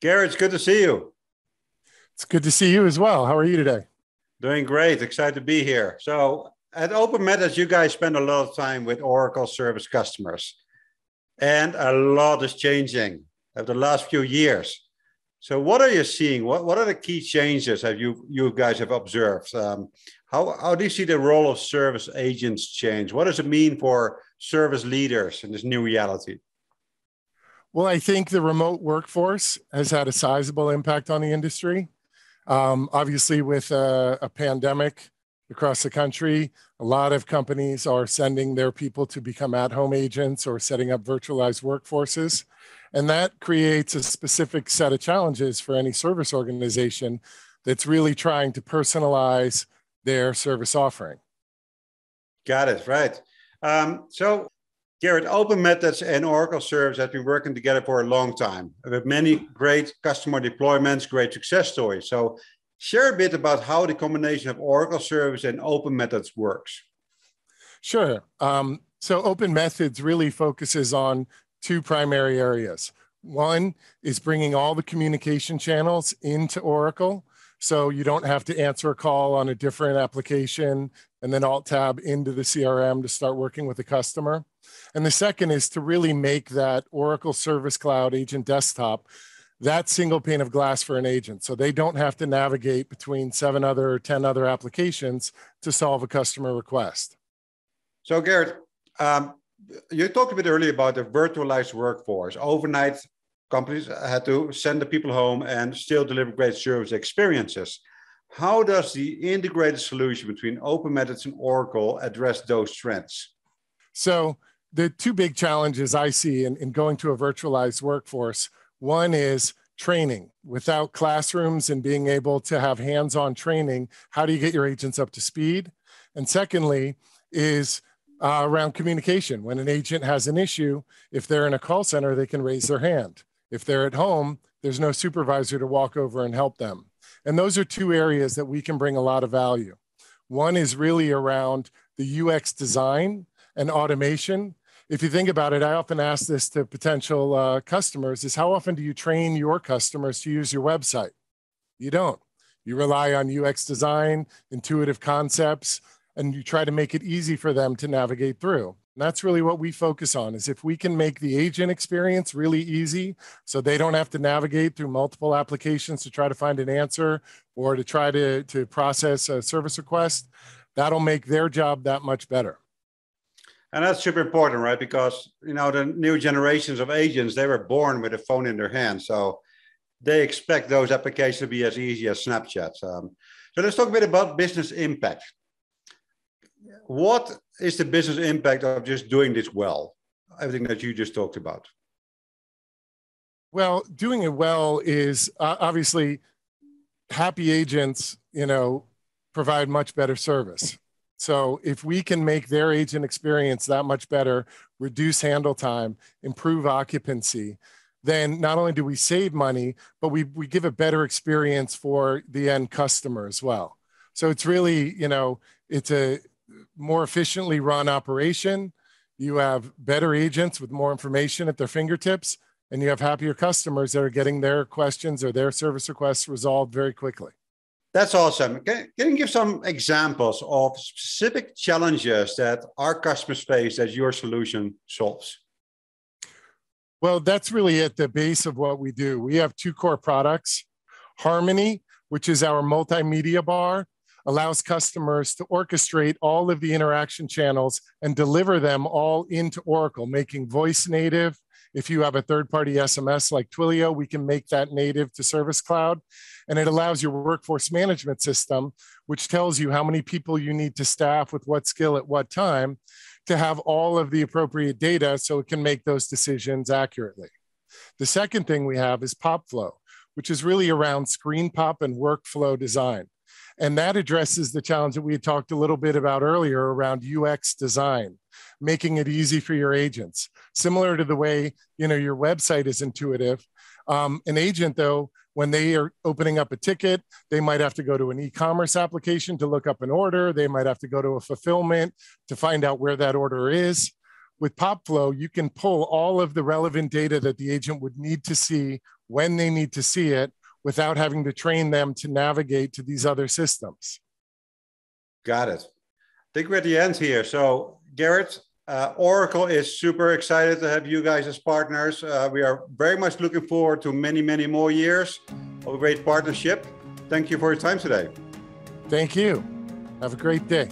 Gary, it's good to see you. It's good to see you as well. How are you today? Doing great. Excited to be here. So, at OpenMethods, you guys spend a lot of time with Oracle service customers, and a lot is changing over the last few years. So, what are you seeing? What, what are the key changes that you you guys have observed? Um, how, how do you see the role of service agents change? What does it mean for service leaders in this new reality? Well, I think the remote workforce has had a sizable impact on the industry. Um, obviously, with a, a pandemic across the country, a lot of companies are sending their people to become at home agents or setting up virtualized workforces. And that creates a specific set of challenges for any service organization that's really trying to personalize their service offering. Got it, right. Um, so, Garrett, OpenMethods and Oracle Service have been working together for a long time with many great customer deployments, great success stories. So, share a bit about how the combination of Oracle Service and OpenMethods works. Sure. Um, so, OpenMethods really focuses on two primary areas. One is bringing all the communication channels into Oracle so you don't have to answer a call on a different application and then alt tab into the CRM to start working with the customer. And the second is to really make that Oracle Service Cloud Agent Desktop that single pane of glass for an agent. So they don't have to navigate between seven other or 10 other applications to solve a customer request. So, Garrett, um, you talked a bit earlier about the virtualized workforce. Overnight, companies had to send the people home and still deliver great service experiences. How does the integrated solution between OpenMethods and Oracle address those trends? So, the two big challenges I see in, in going to a virtualized workforce one is training. Without classrooms and being able to have hands on training, how do you get your agents up to speed? And secondly, is uh, around communication. When an agent has an issue, if they're in a call center, they can raise their hand. If they're at home, there's no supervisor to walk over and help them. And those are two areas that we can bring a lot of value. One is really around the UX design and automation. If you think about it, I often ask this to potential uh, customers is how often do you train your customers to use your website? You don't. You rely on UX design, intuitive concepts, and you try to make it easy for them to navigate through. And that's really what we focus on is if we can make the agent experience really easy so they don't have to navigate through multiple applications to try to find an answer or to try to, to process a service request, that'll make their job that much better. And that's super important, right? Because you know the new generations of agents, they were born with a phone in their hand, so they expect those applications to be as easy as Snapchat. Um, so let's talk a bit about business impact what is the business impact of just doing this well? Everything that you just talked about. Well, doing it well is uh, obviously happy agents, you know, provide much better service. So if we can make their agent experience that much better, reduce handle time, improve occupancy, then not only do we save money, but we, we give a better experience for the end customer as well. So it's really, you know, it's a more efficiently run operation. You have better agents with more information at their fingertips, and you have happier customers that are getting their questions or their service requests resolved very quickly. That's awesome. Can, can you give some examples of specific challenges that our customers face that your solution solves? Well, that's really at the base of what we do. We have two core products Harmony, which is our multimedia bar, allows customers to orchestrate all of the interaction channels and deliver them all into Oracle, making voice native. If you have a third party SMS like Twilio, we can make that native to Service Cloud. And it allows your workforce management system, which tells you how many people you need to staff with what skill at what time, to have all of the appropriate data so it can make those decisions accurately. The second thing we have is PopFlow, which is really around screen pop and workflow design. And that addresses the challenge that we had talked a little bit about earlier around UX design, making it easy for your agents. Similar to the way you know your website is intuitive. Um, an agent, though, when they are opening up a ticket, they might have to go to an e-commerce application to look up an order. They might have to go to a fulfillment to find out where that order is. with PopFlow, you can pull all of the relevant data that the agent would need to see when they need to see it without having to train them to navigate to these other systems. Got it. I think we're at the end here. So, Garrett, uh, Oracle is super excited to have you guys as partners. Uh, we are very much looking forward to many, many more years of a great partnership. Thank you for your time today. Thank you. Have a great day.